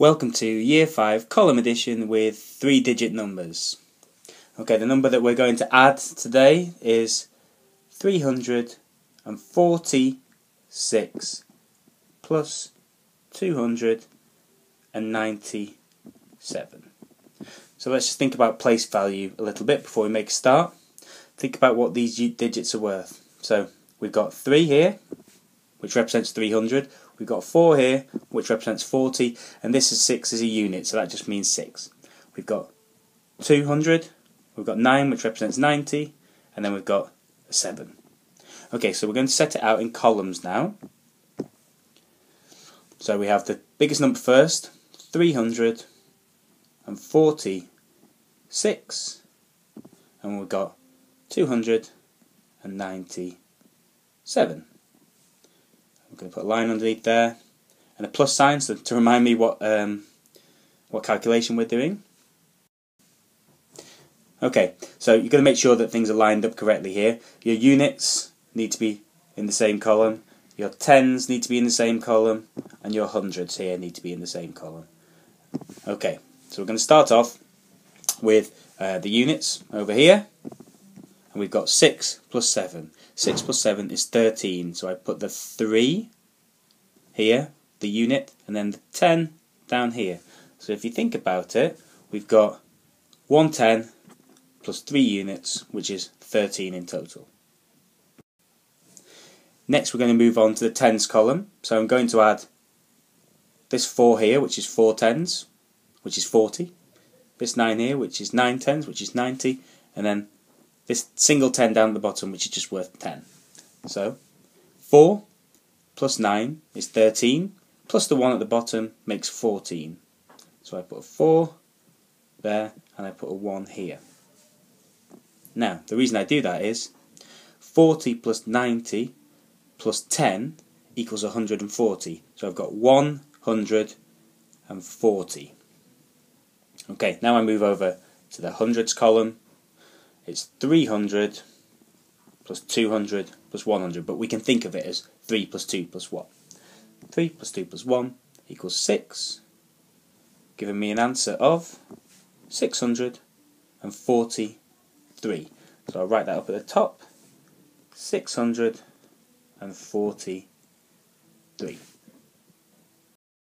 Welcome to Year 5 column addition with three digit numbers. Okay, the number that we're going to add today is 346 plus 297. So let's just think about place value a little bit before we make a start. Think about what these digits are worth. So we've got 3 here, which represents 300. We've got 4 here, which represents 40, and this is 6 as a unit, so that just means 6. We've got 200, we've got 9, which represents 90, and then we've got a 7. Okay, so we're going to set it out in columns now. So we have the biggest number first, 346, and we've got 297 going to put a line underneath there and a plus sign so to remind me what um, what calculation we're doing. Okay, so you're going to make sure that things are lined up correctly here. Your units need to be in the same column, your tens need to be in the same column, and your hundreds here need to be in the same column. Okay, so we're going to start off with uh, the units over here, and we've got 6 plus 7. 6 plus 7 is 13, so I put the 3 here, the unit, and then the 10 down here. So if you think about it, we've got 110 plus 3 units, which is 13 in total. Next we're going to move on to the tens column. So I'm going to add this 4 here, which is 4 tens, which is 40. This 9 here, which is 9 tens, which is 90. And then this single 10 down the bottom, which is just worth 10. So, 4 plus 9 is 13, plus the 1 at the bottom makes 14. So I put a 4 there, and I put a 1 here. Now, the reason I do that is 40 plus 90 plus 10 equals 140. So I've got 140. Okay, now I move over to the hundreds column it's 300 plus 200 plus 100, but we can think of it as 3 plus 2 plus 1. 3 plus 2 plus 1 equals 6, giving me an answer of 643. So I'll write that up at the top, 643.